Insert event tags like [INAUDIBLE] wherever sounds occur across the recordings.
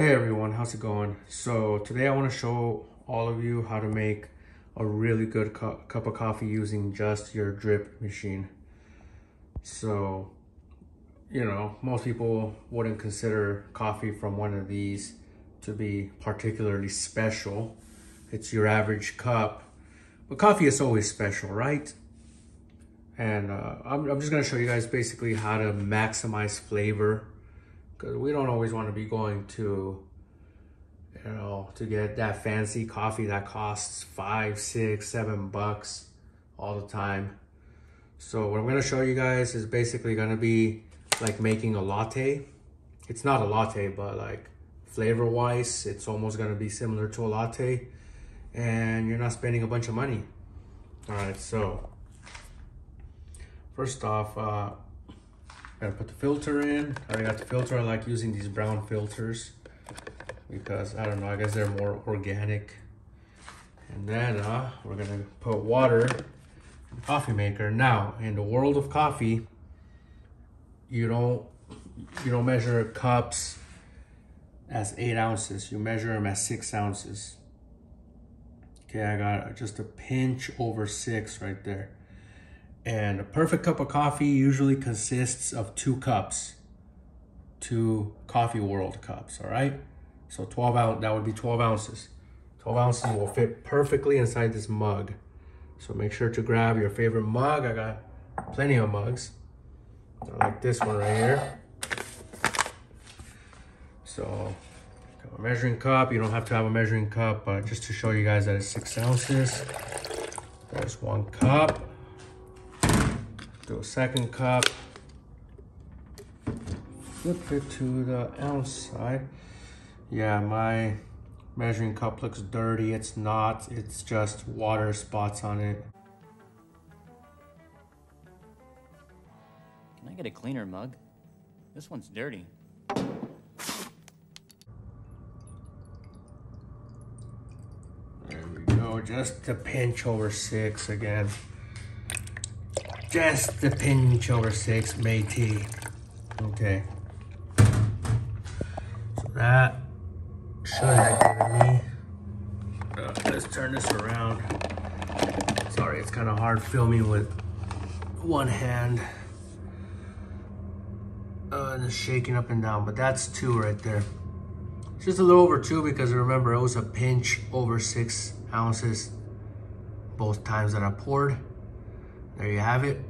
Hey everyone, how's it going? So today I want to show all of you how to make a really good cu cup of coffee using just your drip machine. So, you know, most people wouldn't consider coffee from one of these to be particularly special. It's your average cup, but coffee is always special, right? And uh, I'm, I'm just gonna show you guys basically how to maximize flavor because we don't always want to be going to you know to get that fancy coffee that costs five six seven bucks all the time. So what i'm going to show you guys is basically going to be like making a latte. It's not a latte but like flavor wise it's almost going to be similar to a latte. And you're not spending a bunch of money all right so. First off uh Gotta put the filter in. I got the filter. I like using these brown filters because I don't know, I guess they're more organic. And then uh, we're gonna put water in coffee maker. Now, in the world of coffee, you don't you don't measure cups as eight ounces. You measure them as six ounces. Okay, I got just a pinch over six right there. And a perfect cup of coffee usually consists of two cups, two coffee world cups, all right? So 12 ounce, that would be 12 ounces. 12 ounces will fit perfectly inside this mug. So make sure to grab your favorite mug. I got plenty of mugs. like this one right here. So a measuring cup. You don't have to have a measuring cup, but just to show you guys that it's six ounces. There's one cup do a second cup. Flip it to the outside. Yeah, my measuring cup looks dirty. It's not, it's just water spots on it. Can I get a cleaner mug? This one's dirty. There we go, just a pinch over six again. Just the pinch over six, matey. Okay. So that should have given me. Uh, let's turn this around. Sorry, it's kind of hard filming with one hand. Uh, and shaking up and down, but that's two right there. It's just a little over two because remember it was a pinch over six ounces both times that I poured. There you have it.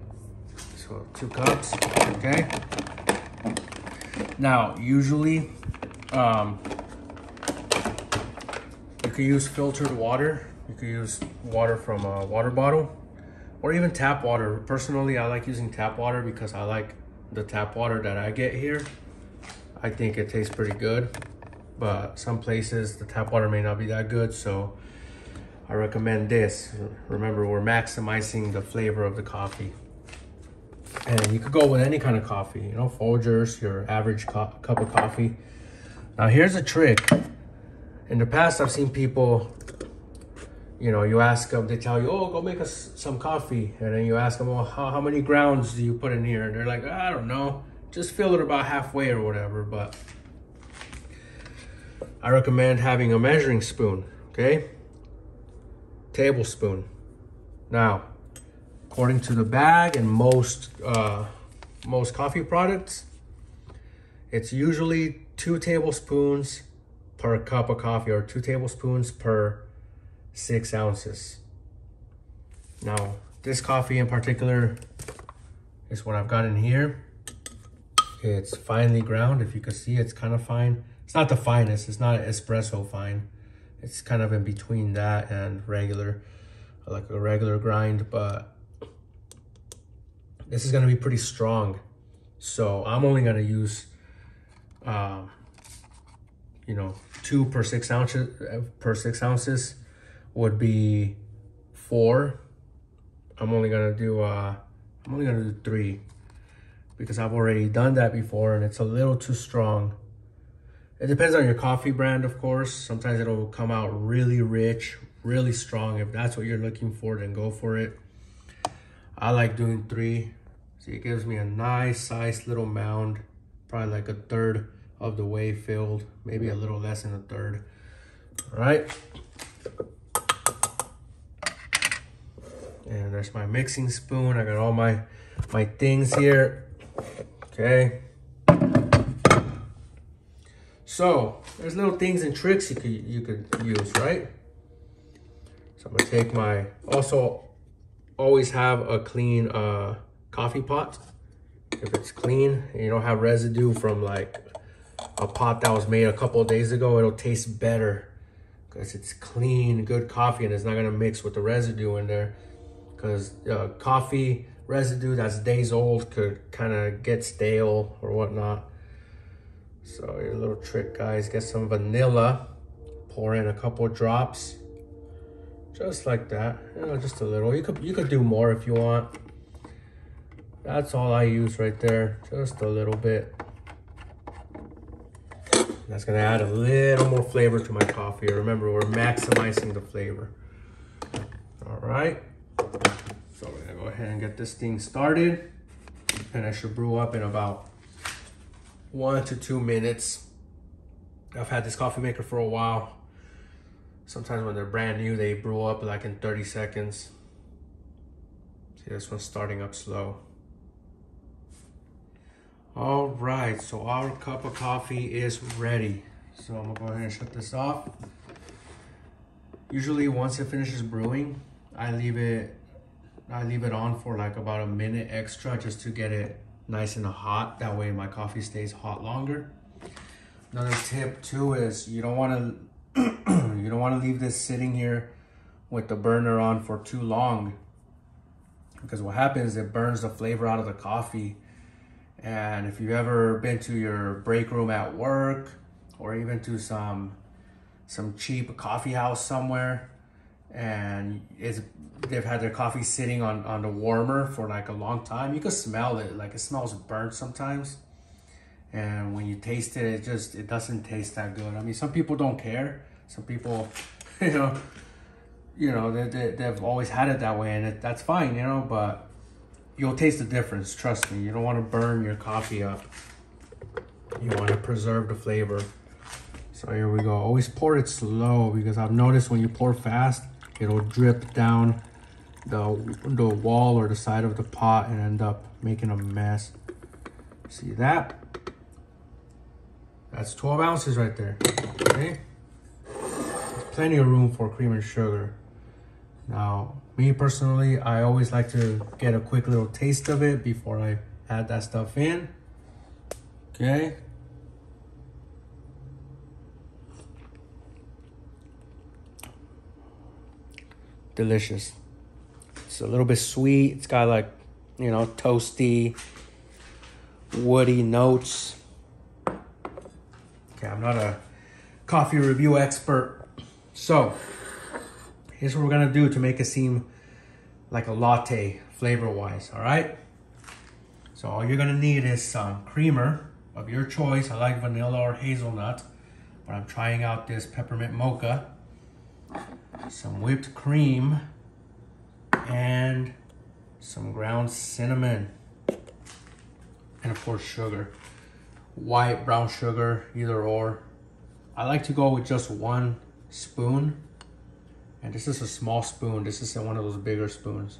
So two cups, okay? Now, usually, um, you can use filtered water. You can use water from a water bottle or even tap water. Personally, I like using tap water because I like the tap water that I get here. I think it tastes pretty good, but some places the tap water may not be that good. So I recommend this. Remember, we're maximizing the flavor of the coffee. And you could go with any kind of coffee, you know, Folgers, your average cup of coffee. Now here's a trick. In the past, I've seen people, you know, you ask them, they tell you, oh, go make us some coffee. And then you ask them, well, how, how many grounds do you put in here? And they're like, I don't know, just fill it about halfway or whatever. But I recommend having a measuring spoon, okay? Tablespoon. Now, according to the bag and most uh, most coffee products, it's usually two tablespoons per cup of coffee or two tablespoons per six ounces. Now, this coffee in particular is what I've got in here. It's finely ground. If you can see, it's kind of fine. It's not the finest. It's not espresso fine it's kind of in between that and regular, like a regular grind, but this is gonna be pretty strong. So I'm only gonna use, um, you know, two per six ounces, per six ounces would be four. I'm only gonna do, uh, I'm only gonna do three because I've already done that before and it's a little too strong. It depends on your coffee brand, of course. Sometimes it'll come out really rich, really strong. If that's what you're looking for, then go for it. I like doing three. See, it gives me a nice sized little mound, probably like a third of the way filled, maybe a little less than a third. All right. And there's my mixing spoon. I got all my, my things here. Okay. So there's little things and tricks you could you could use, right? So I'm gonna take my also always have a clean uh, coffee pot. If it's clean and you don't have residue from like a pot that was made a couple days ago, it'll taste better because it's clean, good coffee, and it's not gonna mix with the residue in there. Because uh, coffee residue that's days old could kind of get stale or whatnot. So your little trick, guys, get some vanilla, pour in a couple drops just like that you know just a little. You could you could do more if you want. That's all i use right there just a little bit. That's gonna add a little more flavor to my coffee. Remember we're maximizing the flavor. All right. So we're gonna go ahead and get this thing started. And i should brew up in about one to two minutes i've had this coffee maker for a while Sometimes when they're brand new, they brew up like in 30 seconds. See, this one's starting up slow. All right, so our cup of coffee is ready. So I'm gonna go ahead and shut this off. Usually once it finishes brewing, I leave it I leave it on for like about a minute extra just to get it nice and hot. That way my coffee stays hot longer. Another tip too is you don't wanna [CLEARS THROAT] you don't want to leave this sitting here with the burner on for too long because what happens is it burns the flavor out of the coffee and if you've ever been to your break room at work or even to some some cheap coffee house somewhere and it's they've had their coffee sitting on on the warmer for like a long time. You can smell it like it smells burnt sometimes. And when you taste it it just it doesn't taste that good. I mean some people don't care. Some people [LAUGHS] you know you know they, they, they've always had it that way and it, that's fine you know but you'll taste the difference. Trust me. You don't want to burn your coffee up. You want to preserve the flavor. So here we go. Always pour it slow because i've noticed when you pour fast it'll drip down the the wall or the side of the pot and end up making a mess see that that's 12 ounces right there. Okay. There's plenty of room for cream and sugar. Now, me personally, I always like to get a quick little taste of it before I add that stuff in. Okay. Delicious. It's a little bit sweet. It's got like, you know, toasty, woody notes. Okay, I'm not a coffee review expert. So, here's what we're gonna do to make it seem like a latte flavor-wise, all right? So all you're gonna need is some creamer of your choice. I like vanilla or hazelnut, but I'm trying out this peppermint mocha. Some whipped cream and some ground cinnamon. And of course, sugar white, brown sugar, either or. I like to go with just one spoon. And this is a small spoon. This isn't one of those bigger spoons.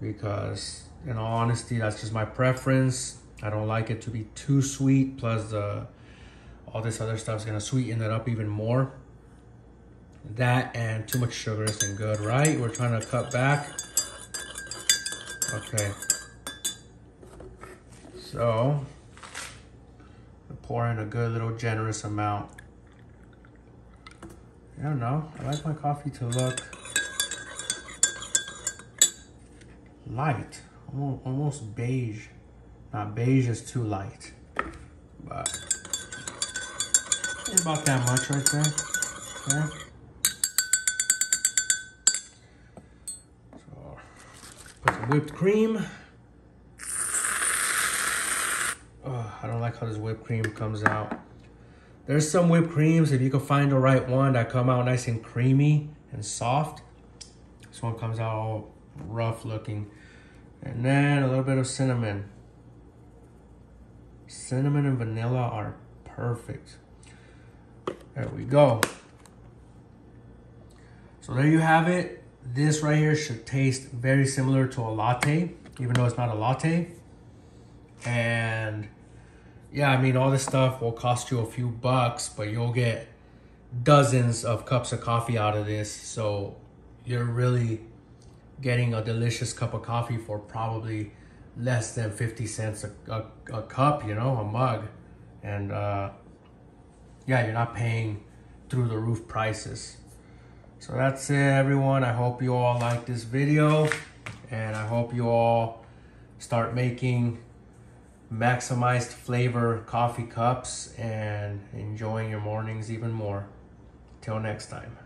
Because, in all honesty, that's just my preference. I don't like it to be too sweet. Plus, the all this other stuff is going to sweeten it up even more. That and too much sugar isn't good, right? We're trying to cut back. Okay. So, pour in a good little generous amount. I don't know. I like my coffee to look light, almost, beige. Not beige is too light, but about that much right there. Okay. Whipped cream. I don't like how this whipped cream comes out. There's some whipped creams, if you can find the right one, that come out nice and creamy and soft. This one comes out all rough looking. And then a little bit of cinnamon. Cinnamon and vanilla are Perfect. There we go. So there you have it. This right here should taste very similar to a latte, even though it's not a latte. And yeah, I mean, all this stuff will cost you a few bucks, but you'll get dozens of cups of coffee out of this. So you're really getting a delicious cup of coffee for probably less than 50 cents a, a, a cup, you know, a mug. And uh, yeah, you're not paying through the roof prices. So that's it, everyone. I hope you all like this video and I hope you all start making maximized flavor coffee cups and enjoying your mornings even more. Till next time.